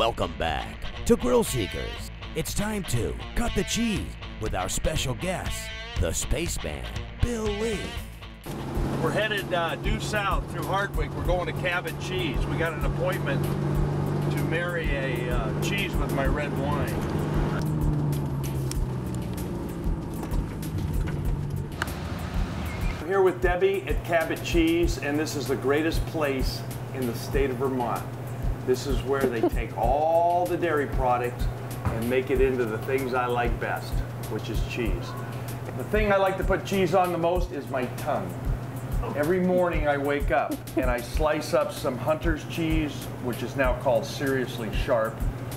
Welcome back to Grill Seekers. It's time to cut the cheese with our special guest, the spaceman, Bill Lee. We're headed uh, due south through Hardwick. We're going to Cabot Cheese. We got an appointment to marry a uh, cheese with my red wine. I'm here with Debbie at Cabot Cheese, and this is the greatest place in the state of Vermont. This is where they take all the dairy products and make it into the things I like best, which is cheese. The thing I like to put cheese on the most is my tongue. Every morning I wake up and I slice up some Hunter's cheese, which is now called Seriously Sharp,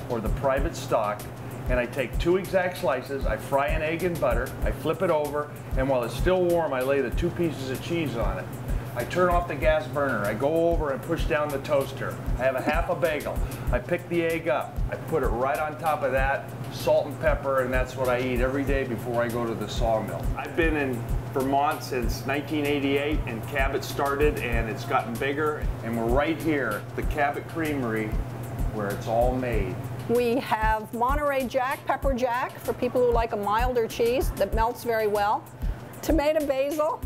or the private stock, and I take two exact slices, I fry an egg in butter, I flip it over, and while it's still warm, I lay the two pieces of cheese on it. I turn off the gas burner, I go over and push down the toaster. I have a half a bagel. I pick the egg up, I put it right on top of that, salt and pepper, and that's what I eat every day before I go to the sawmill. I've been in Vermont since 1988 and Cabot started and it's gotten bigger and we're right here, the Cabot Creamery, where it's all made. We have Monterey Jack, Pepper Jack, for people who like a milder cheese that melts very well. Tomato basil,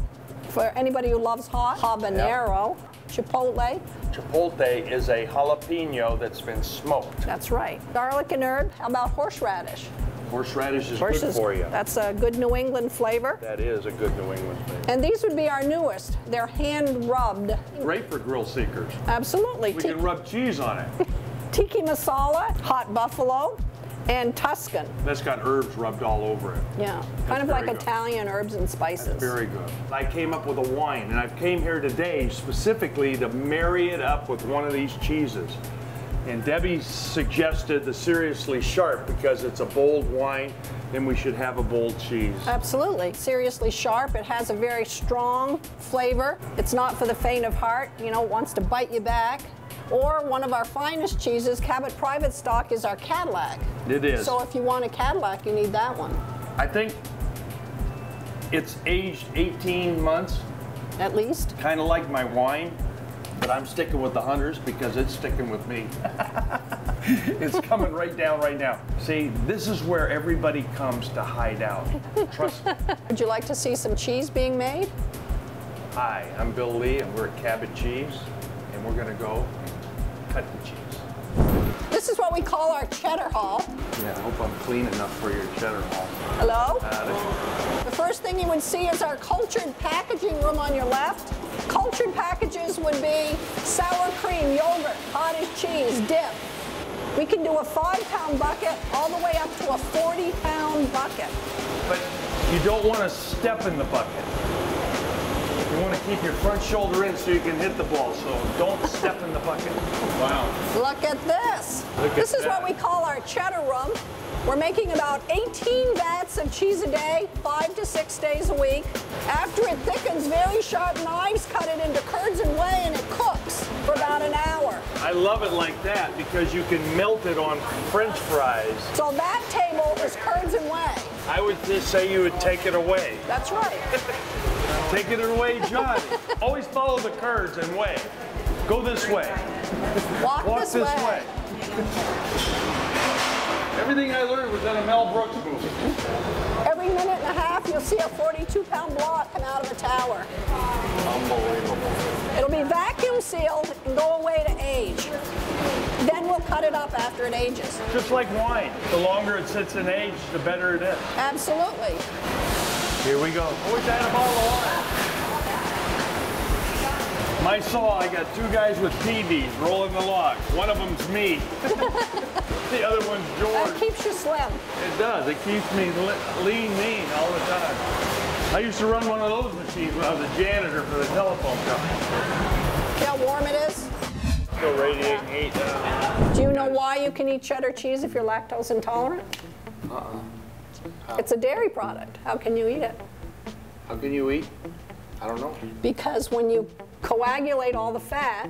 for anybody who loves hot. Habanero, chipotle, Chipotle is a jalapeno that's been smoked. that's right. Garlic and herb, how about horseradish? Horseradish is Horse good for you. That's a good New England flavor. That is a good New England thing. And these would be our newest. They're hand rubbed. Great for grill seekers. Absolutely. We Ti- can rub cheese on it. Tiki masala, hot buffalo, and Tuscan. That's got herbs rubbed all over it. Yeah, kind of like good. Italian herbs and spices. Very good. I came up with a wine, and I came here today specifically to marry it up with one of these cheeses. And Debbie suggested the Seriously Sharp because it's a bold wine, and we should have a bold cheese. Absolutely. Seriously sharp. It has a very strong flavor. It's not for the faint of heart, you know, it wants to bite you back. Or one of our finest cheeses, Cabot Private Stock, is our Cadillac. It is. So if you want a Cadillac, you need that one, I think it's aged 18 months, at least. kind of like my wine, but I'm sticking with the hunters because it's sticking with me. it's coming right down right now. See, this is where everybody comes to hide out. Trust me. Would you like to see some cheese being made? Hi, I'm Bill Lee, and we're at Cabot Cheese, and we're gonna go cut the cheese. This is what we call our cheddar hall. Yeah, I hope I'm clean enough for your cheddar hall. Hello? Uh, Got The first thing you would see is our cultured packaging room on your left. Cultured packages would be sour cream, yogurt, cottage cheese, dip. We can do a five pound bucket all the way up to a 40 pound bucket. But you don't want to step in the bucket. You want to keep your front shoulder in so you can hit the ball. So don't step in the bucket. Look at this. Look at this is what we call our cheddar room. We're making about 18 vats of cheese a day, five to six days a week. After it thickens, very sharp knives cut it into curds and whey and it cooks for about an hour. I love it like that because you can melt it on French fries. So that table is curds and whey. I would just say you would take it away. That's right. Take it away, Johnny. Always follow the curds and whey. Go this way. Walk, Walk this, this way. way. Everything I learned was in a Mel Brooks movie. Every minute and a half, you'll see a 42 pound block come out of a tower. Unbelievable. It'll be vacuum sealed and go away to age. Then we'll cut it up after it ages. Just like wine. The longer it sits in age, the better it is. Absolutely. Here we go. Oh, Always add a bottle of wine. My saw, I got two guys with TVs rolling the log. One of them's me. the other one's George. That keeps you slim. It does. It keeps me li- lean, mean all the time. I used to run one of those machines when I was a janitor for the telephone company. See how warm it is? Still radiating heat now. Do you know why you can eat cheddar cheese if you're lactose intolerant? Uh-uh. It's a dairy product. How can you eat it? How can you eat? I don't know. Because when you coagulate all the fat,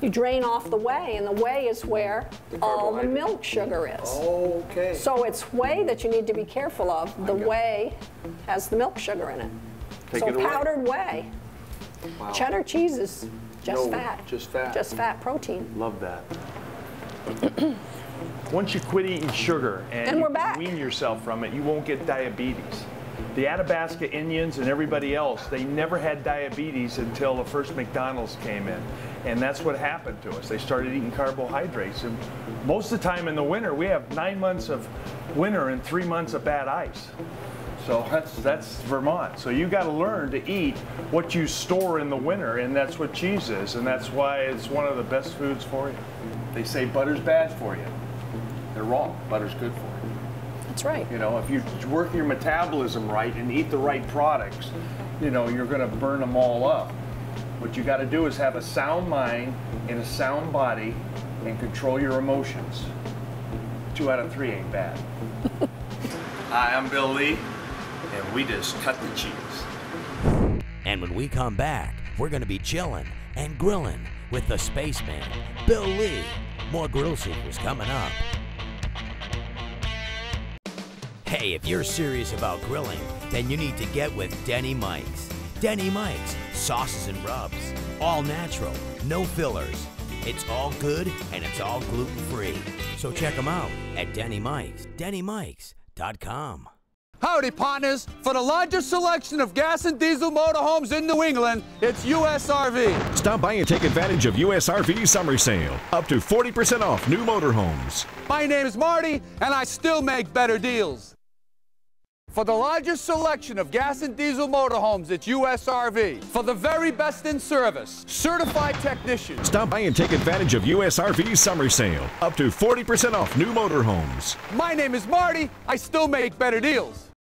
you drain off the whey, and the whey is where all the milk sugar is. Okay. So it's whey that you need to be careful of. The got it. whey has the milk sugar in it. Take so it away. powdered whey. Cheddar cheese is just No, fat. just fat. Just fat protein. Love that. Once you quit eating sugar and, And you we're back. wean yourself from it, you won't get diabetes. The Athabasca Indians and everybody else, they never had diabetes until the first McDonald's came in. And that's what happened to us. They started eating carbohydrates. And most of the time in the winter, we have nine months of winter and three months of bad ice. So that's that's Vermont. So you got to learn to eat what you store in the winter, and that's what cheese is, and that's why it's one of the best foods for you. They say butter's bad for you. They're wrong. Butter's good for you. That's right. You know, if you work your metabolism right and eat the right products, you know, you're going to burn them all up. What you got to do is have a sound mind and a sound body and control your emotions. Two out of three ain't bad. Hi, I'm Bill Lee, and we just cut the cheese. And when we come back, we're going to be chilling and grilling with the spaceman, Bill Lee. More Grill Seekers coming up. Hey, if you're serious about grilling, then you need to get with Denny Mike's. Denny Mike's, sauces and rubs, all natural, no fillers. It's all good and it's all gluten free. So check them out at Denny Mike's, DennyMikes.com. Howdy, partners. For the largest selection of gas and diesel motorhomes in New England, it's USRV. Stop by and take advantage of USRV summer sale. Up to 40% off new motorhomes. My name is Marty, and I still make better deals. For the largest selection of gas and diesel motorhomes, it's USRV. For the very best in service, certified technicians. Stop by and take advantage of USRV's summer sale. Up to 40% off new motorhomes. My name is Marty, I still make better deals.